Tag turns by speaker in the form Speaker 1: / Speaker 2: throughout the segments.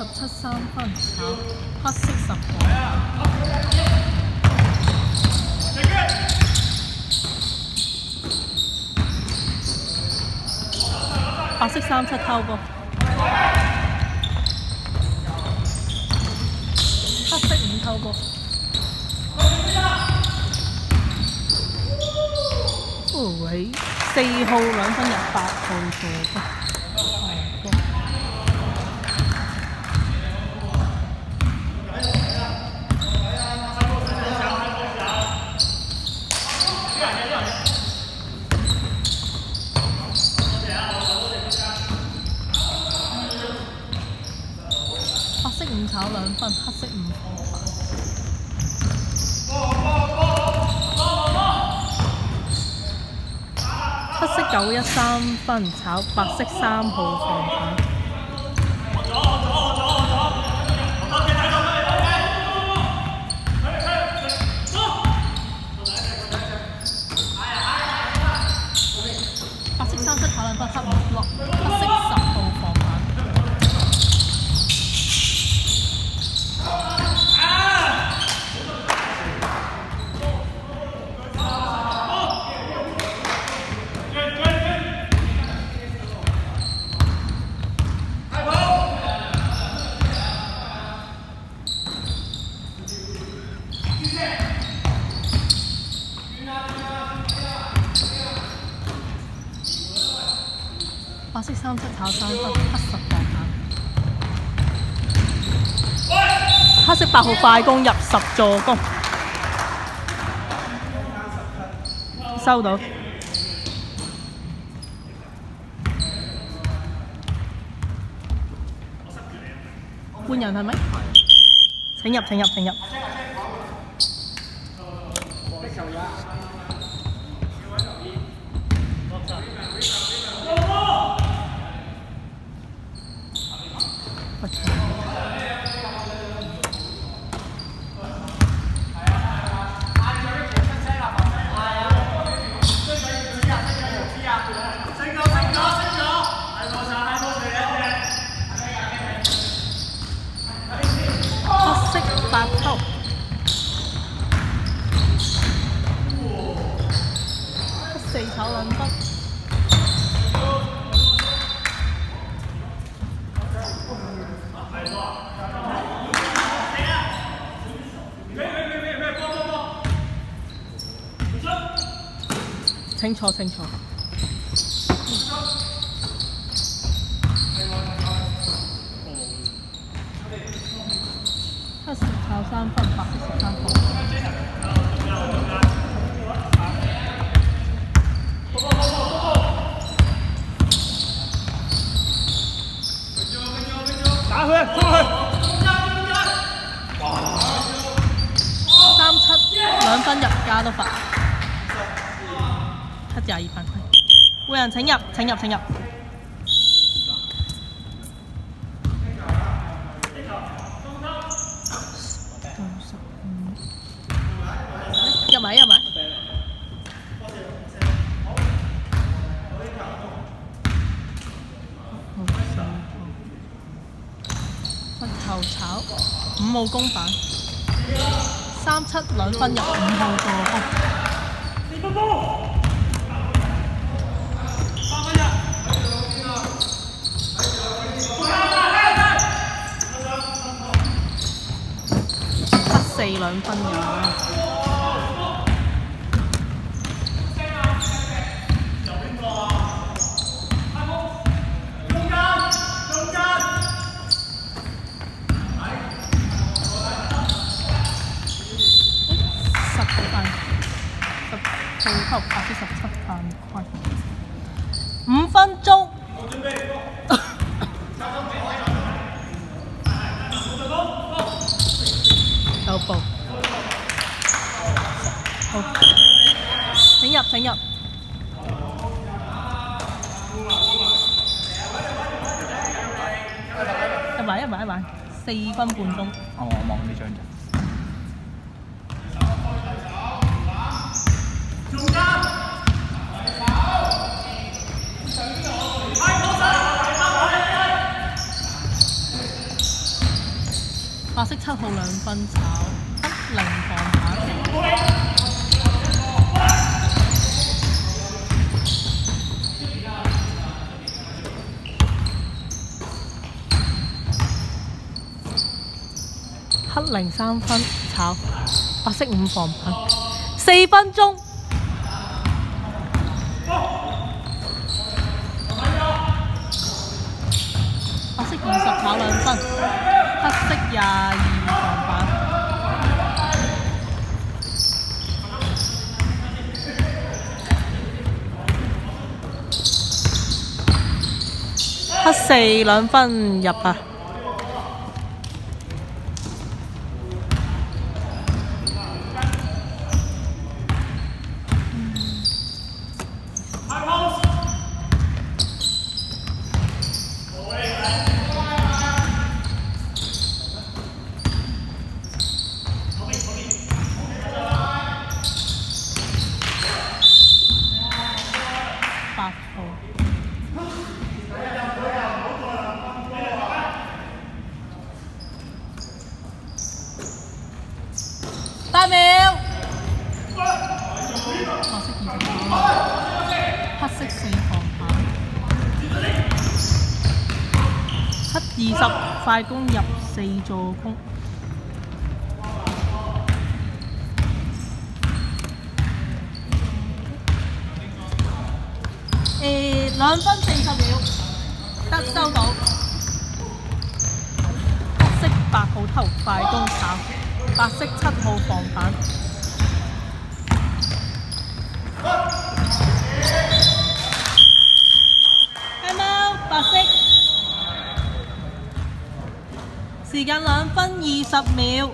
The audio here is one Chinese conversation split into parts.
Speaker 1: 十七三分，炒黑色十個。白色三七偷噃，黑色五偷噃。喂，四號兩分入八號射。炒兩分，黑色五放黑色九一三分炒，白色三號放牌。白色三色炒兩分，黑五落，黑色十號放牌。白色三色炒三分，黑十放牌。黑色八號快攻入十助攻，收到。換人係咪？請入請入請入。黑色八偷。黑四炒兩分。清楚清楚。黑色炒三分，白色十三分。
Speaker 2: 打！
Speaker 1: 三七兩分入加多罰，黑廿二分。換人請入，請入，請入。入埋入埋。分後炒五號公板。三七兩分入五號助四兩分入。十犯，十最後八至十七犯規。五分鐘。有步。好。請入請入。入埋入埋入埋，四分半鐘。
Speaker 2: 哦，我望呢張啫。
Speaker 1: 白色七號兩分炒，黑零放牌。零三分炒，白色五防板，四分鐘。白色二十炒兩分，黑色廿二防板。黑四兩分入啊！八號。八秒。白色二十九，黑色四防板，黑二十快攻入四助攻。誒兩分四十秒，得收到。黑色八號頭快攻炒，白色七號防板。係貓白色，時間兩分二十秒。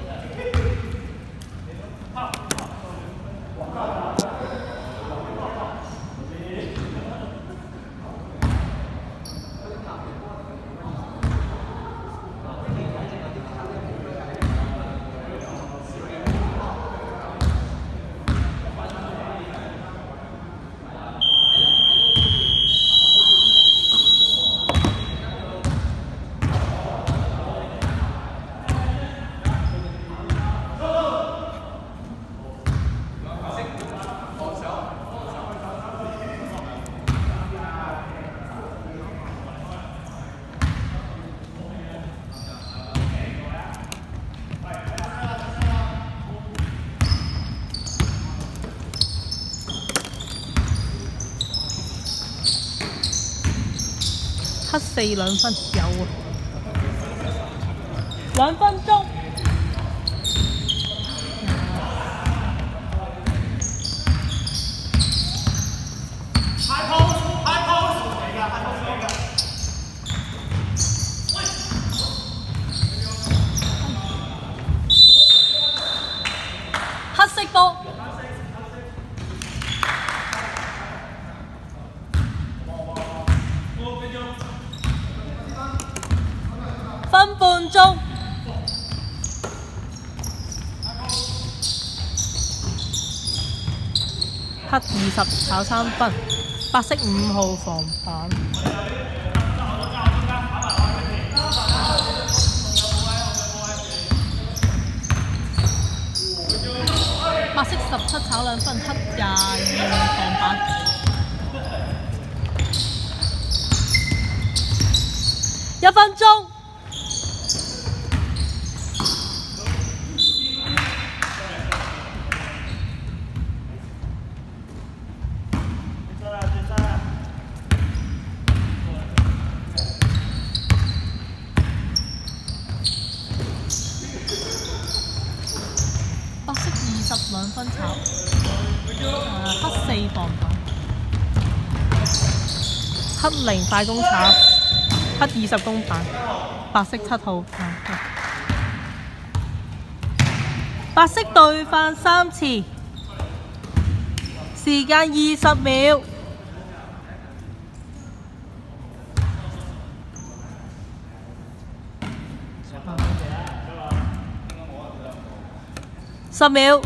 Speaker 1: 黑四兩分有啊，兩分鐘。黑色波。分半鐘。黑二十炒三分，白色五號防板。白色十七炒兩分，黑廿二防板。一分鐘。白色二十兩分炒，誒、黑四防板，黑零快攻炒，黑二十公板，白色七號板，白色對犯三次，時間二十秒。十秒，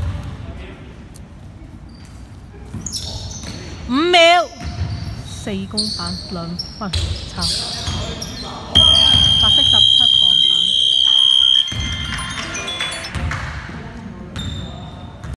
Speaker 1: 五秒，四公板兩分炒。